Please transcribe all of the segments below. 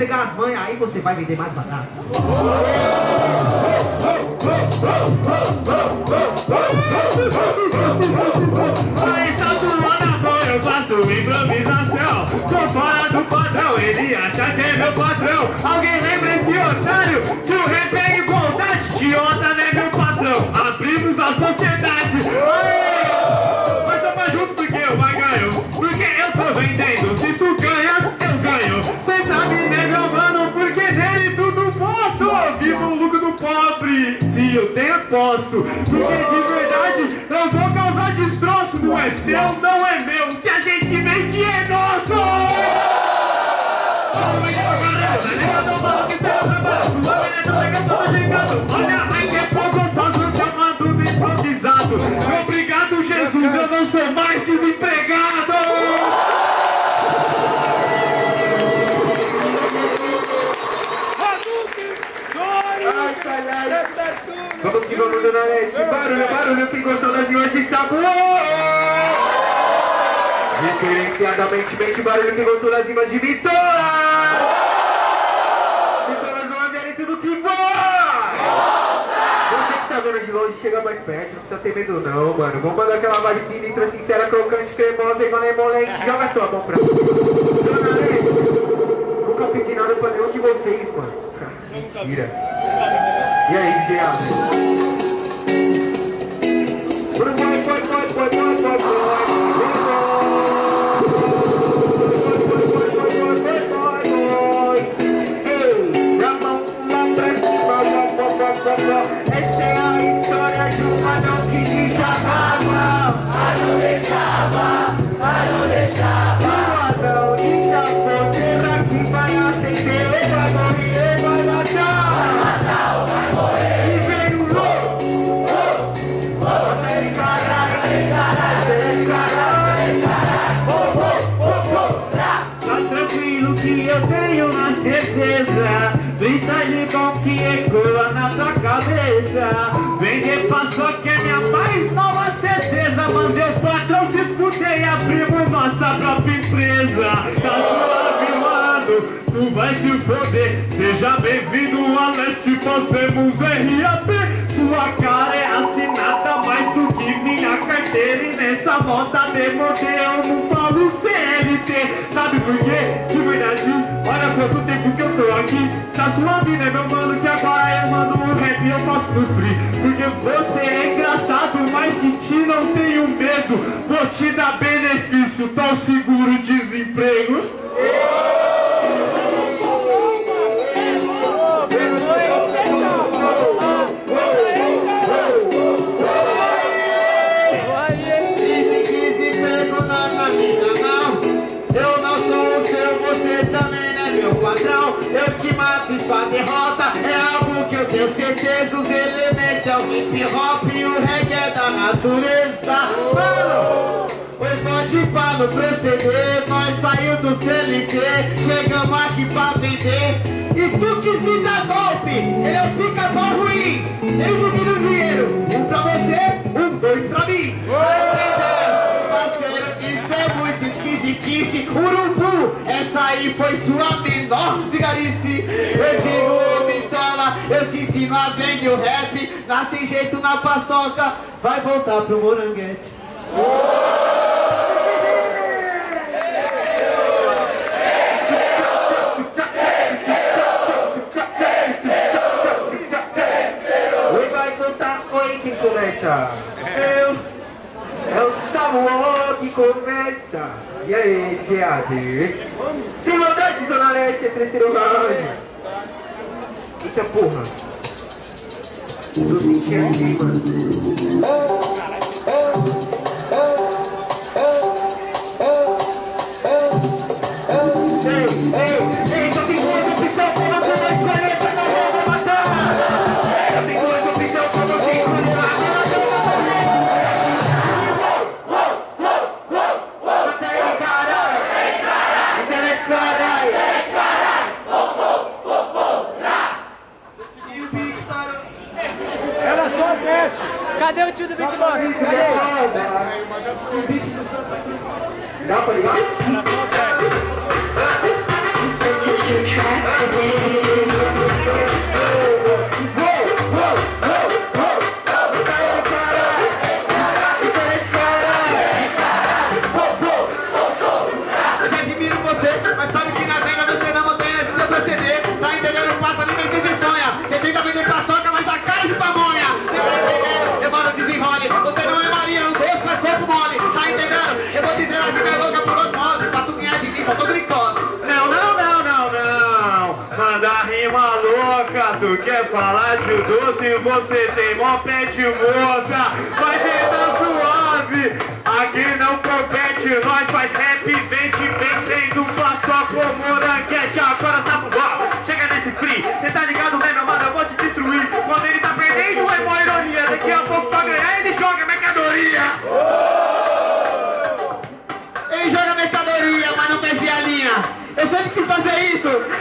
pegar as manhas, aí você vai vender mais barato. Aí tá zoando a eu faço improvisação. Tô fora do padrão, ele acha que é meu patrão. Alguém lembra esse otário? Que o rei tem igualdade De onda, né meu patrão, abrimos a sociedade Vivo o lucro do pobre, se eu tenho posso Porque de verdade eu vou causar destroço. Não é seu, não é meu, se a gente vende é nosso Vamos que vamos, dona Leste. Barulho, barulho, que gostou das linhas de sabor. Diferenciadamente, mente, barulho que gostou das rimas de vitória. Vitória do André tudo que vai. Você que tá vendo de longe, chega mais perto, não precisa ter medo não, mano. Vamos mandar aquela vibe sinistra, sincera, crocante, cremosa e malemolente. Joga sua mão pra mim. Nunca pedi nada pra nenhum de vocês, mano. Mentira. Yeah, he's down. Put it right, right, right. Eu tenho uma certeza Mensagem bom que ecoa na tua cabeça. Vender paçoca é minha mais nova certeza. Mandei o patrão se fuder e abrimos nossa própria empresa. Tá suave, mano, tu vai se foder. Seja bem-vindo a Leste, passemos RAP Sua cara é assinada mais do que minha carteira. E nessa moda de modelo eu não falo CLT Sabe por quê? De verdade, olha quanto tempo que eu tô aqui. Tá suave, né meu mano? Que agora eu mando um rap e eu faço no Porque você é engraçado, mas de ti não tenho medo. Vou te dar benefício, tal seguro desemprego certeza Os elementos é o hip hop e o reggae da natureza. Mano, Pois pode pá no proceder Nós saiu do CLT Chegamos aqui pra vender. E tu quis me dar golpe Eu fica bom ruim. Eu divino o dinheiro Um pra você, um, dois pra mim. Tá? Parceiro, isso é muito esquisitice. Urubu, essa aí foi sua menor vigarice. Eu digo, Eu te ensino a vender o rap sem jeito na paçoca Vai voltar pro moranguete Oi, vai contar, oi, quem começa? Eu, é o Samuel que começa. E aí, Geade? Sem maldade, Zona Leste, é terceiro round. Eita porra. Tô sentindo aqui, mano. bet you the 20 bucks. Dá pra ligar? quer falar de doce, você tem mó pé de moça. Vai tentar suave, aqui não compete, nós faz rap, vem te vencendo, passou só com moranguete. Agora tá pro bar, chega nesse free, cê tá ligado, né, meu mano? Eu vou te destruir. Quando ele tá perdendo, é mó ironia. Daqui a pouco pra ganhar, ele joga mercadoria. Ele joga mercadoria, mas não perde a linha. Eu sempre quis fazer isso.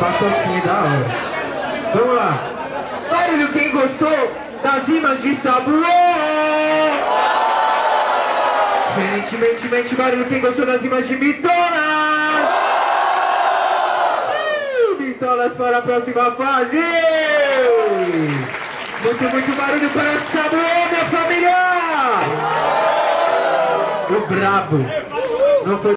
Passou aqui, da hora. Vamos lá. Barulho quem gostou das rimas de Sabuô. Diferentemente, mente, barulho quem gostou das rimas de Mitonas. Mitolas para a próxima fase. Muito, muito barulho para Sabuô, minha família. O brabo. Não foi